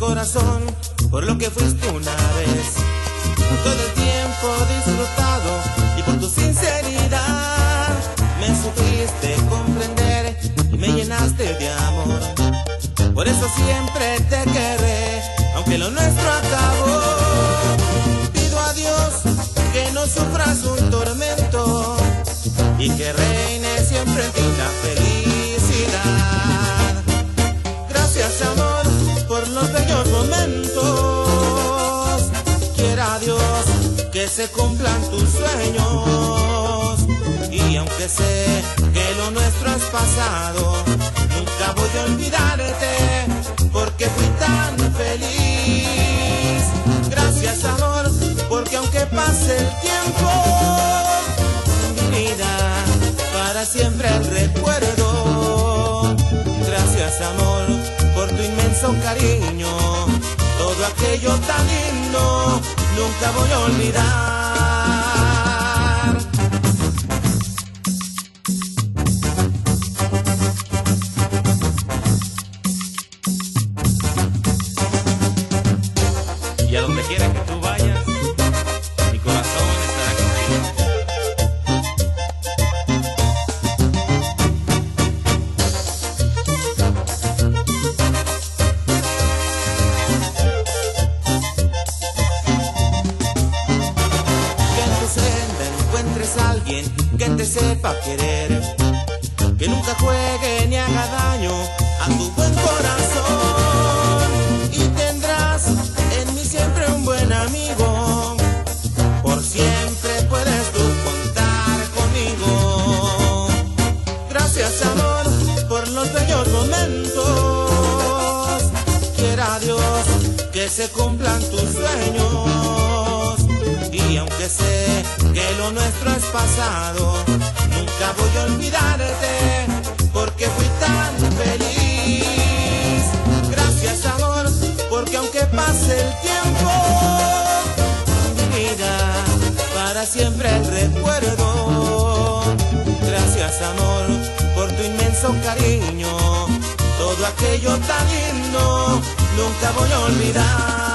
corazón por lo que fuiste una vez. Todo el tiempo disfrutado y por tu sinceridad me supiste comprender y me llenaste de amor. Por eso siempre te querré, aunque lo nuestro acabó. Pido a Dios que no sufras un tormento y que reine siempre en ti felicidad. Que se cumplan tus sueños. Y aunque sé que lo nuestro es pasado, nunca voy a olvidarte porque fui tan feliz. Gracias amor, porque aunque pase el tiempo, mi vida para siempre el recuerdo. Gracias amor por tu inmenso cariño, todo aquello tan lindo nunca voy a olvidar. Y a donde quiera que alguien que te sepa querer, que nunca juegue ni haga daño a tu buen corazón. Y tendrás en mí siempre un buen amigo, por siempre puedes tú contar conmigo. Gracias amor por los bellos momentos, quiera Dios que se cumplan tus sueños. Y aunque sé que lo nuestro es pasado, nunca voy a olvidarte porque fui tan feliz. Gracias amor, porque aunque pase el tiempo, mi vida para siempre el recuerdo. Gracias amor por tu inmenso cariño, todo aquello tan lindo nunca voy a olvidar.